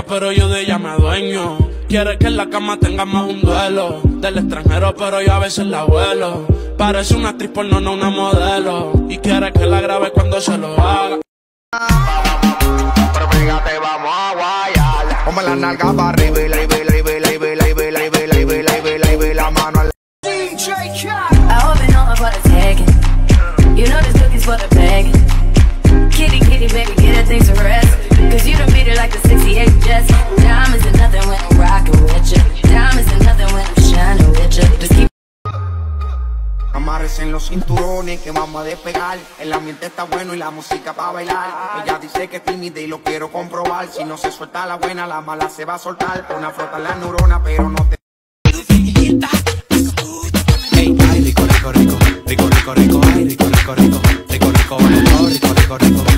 pero yo de ella me adueño. Quiere que en la cama tengamos un duelo. Del extranjero, pero yo a veces la vuelo. Parece una actriz porno, no una modelo. Y quiere que la grabe cuando se lo haga. Pero fíjate, vamos a guayar. Ponme la nalga para arriba y la Amarres en los cinturones que vamos a despegar. El ambiente está bueno y la música para bailar. Ella dice que es tímida y lo quiero comprobar. Si no se suelta la buena, la mala se va a soltar. Pon a flotar la neurona, pero no te. Ey, ay, rico, rico, rico, rico, rico, rico, ay, rico, rico, rico, rico, rico, rico, rico, rico, rico, rico, rico,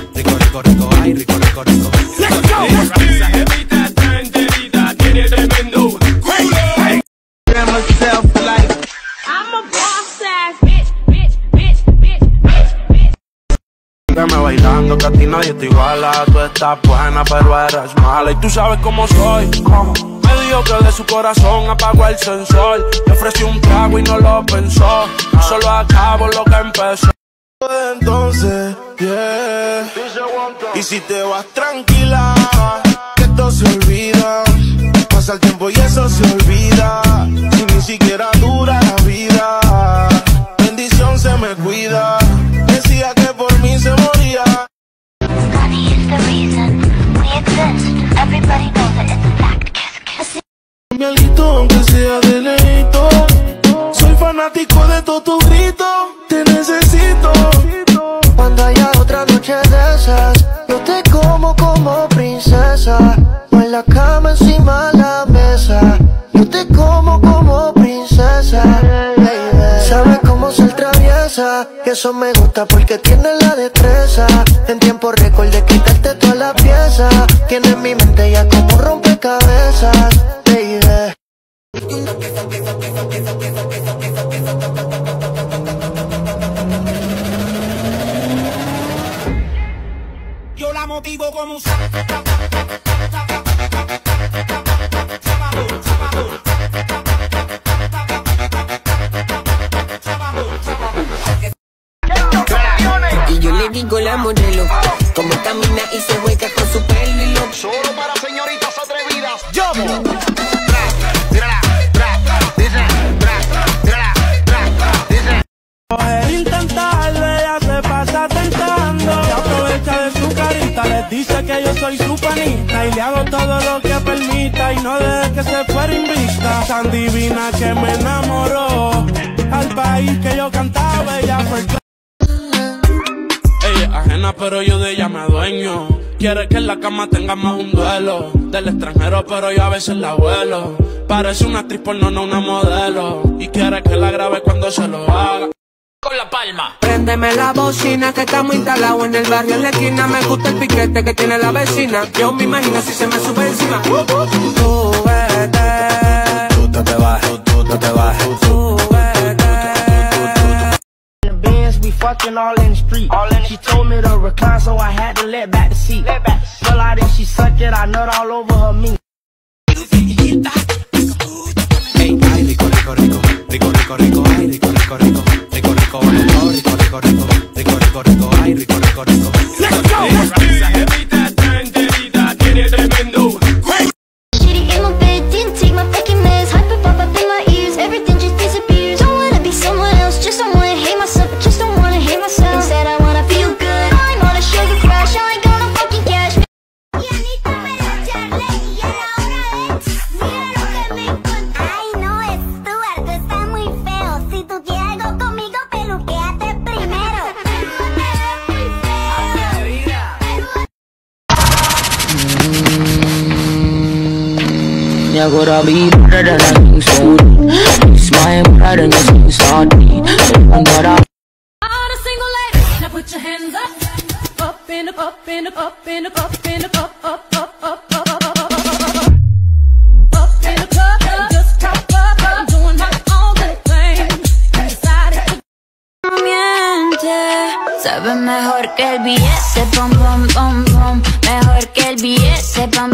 estás buena, pero eres mala. Y tú sabes cómo soy. Me dijo que de su corazón apagó el sensor. Le ofrecí un trago y no lo pensó. Solo acabo lo que empezó. Entonces, yeah. Y si te vas tranquila, que esto se olvida. Pasa el tiempo y eso se olvida. Si ni siquiera Te necesito. Cuando haya otra noche de esas, yo te como como princesa. O en la cama encima de la mesa. Yo te como como princesa. Baby. Sabes cómo ser traviesa. Y eso me gusta porque tienes la destreza. En tiempo récord de quitarte toda la pieza. Tienes mi mente ya como rompecabezas. Baby. Motivo como un Tan divina que me enamoró. Al país que yo cantaba, ella fue el ella es ajena, pero yo de ella me adueño. Quiere que en la cama tengamos un duelo. Del extranjero, pero yo a veces la vuelo. Parece una actriz porno, no una modelo. Y quiere que la grabe cuando se lo haga. Con la palma. Préndeme la bocina que estamos instalados en el barrio en la esquina. Me gusta el piquete que tiene la vecina. Yo me imagino si se me sube encima. Tú bajes. The Benz, we fucking all in the street. All in She told me to recline, so I had to let back the seat. Fell out and she sucked it, I nut all over her meat. я гора бит, рада не суди It's my and All the single ladies, now put your hands up Up in the, up in the, up in the, up in the, up, up, up, up, up, up, up, up, up, up, up Sabe mejor que el billete, pom pom pom pom, mejor que el billete, pom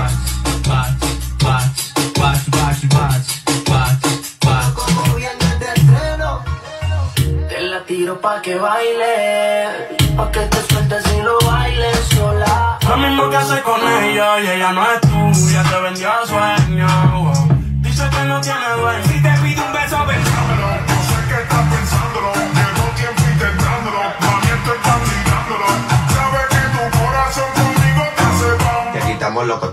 te pa' que baile, pa' que te sueltes y lo bailes sola. Lo mismo que hace con ella y ella no es tuya, te vendió sueño. wow. Dice que no tiene dueño. Si te pido un beso, pensándolo. No sé qué estás pensándolo, llevo tiempo intentándolo, mami estoy candidándolo. Sabes que tu corazón conmigo te hace pam. Que aquí estamos locos,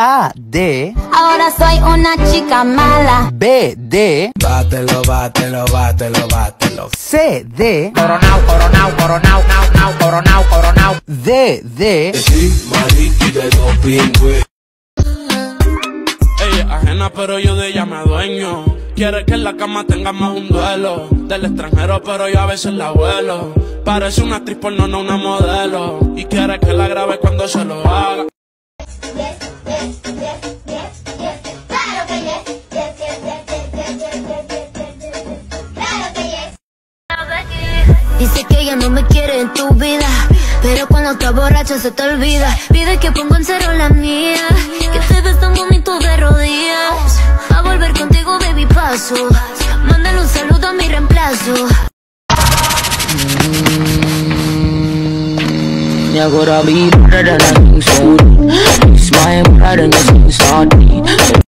A, D, Ahora soy una chica mala. B, D, Bátelo, bátelo, bátelo, bátelo. C, D, Coronao, coronao, coronao, nao, nao, coronao, coronao. D, D, Sí, mariqui de dos pingües. Ella es ajena, pero yo de ella me adueño. Quiere que en la cama tengamos un duelo. Del extranjero, pero yo a veces la vuelo. Parece una actriz porno, no una modelo. Y quiere que la grabe cuando se lo haga. Dice que ella no me quiere en tu vida, pero cuando está borracha se te olvida. Pide que ponga en cero la mía, que te ves tan bonito de rodillas. A volver contigo, baby, paso. Mándale un saludo a mi reemplazo. I me.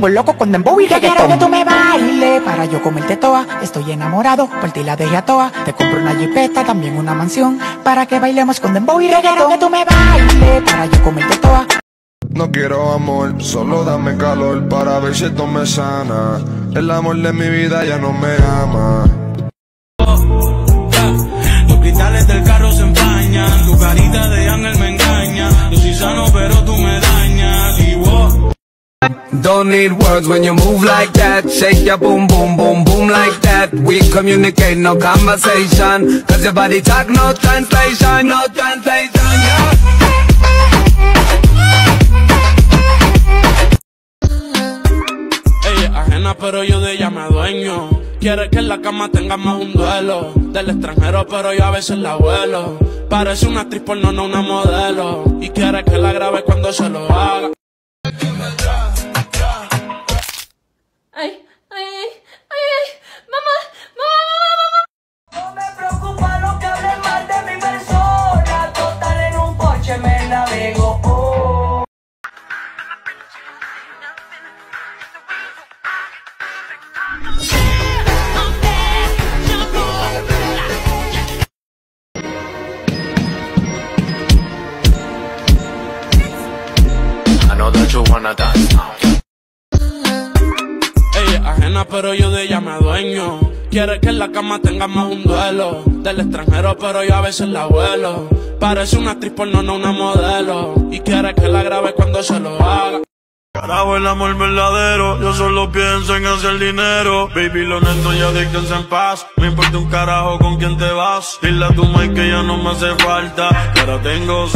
Pongo loco con dembow y reggaetón. Quiero que tú me bailes para yo comerte toa. Estoy enamorado, por ti la dejé a toa. Te compro una jipeta, también una mansión. Para que bailemos con dembow y reggaetón. Quiero que tú me bailes para yo comerte toa. No quiero amor, solo dame calor para ver si esto me sana. El amor de mi vida ya no me ama. Don't need words when you move like that. Shake your boom, boom, boom, boom like that. We communicate, no conversation. Cause your body talk, no translation, no translation, yeah. Pero yo de ella me adueño. Quiere que en la cama tengamos un duelo. Del extranjero, pero yo a veces la vuelo. Parece una actriz porno, no una modelo. Y quiere que la grabe cuando se lo haga. Ella es ajena, pero yo de ella me adueño. Quiere que en la cama tengamos un duelo. Del extranjero, pero yo a veces la vuelo. Parece una actriz porno, no una modelo. Y quiere que la grabe cuando se lo haga. Carajo el amor verdadero, yo solo pienso en hacer dinero. Baby, lo neto ya déjense en paz. Me importa un carajo con quién te vas. Dile a tu madre que ya no me hace falta. Ahora tengo